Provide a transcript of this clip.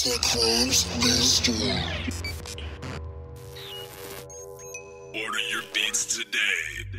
Cyclones Mystery. Order your beats today.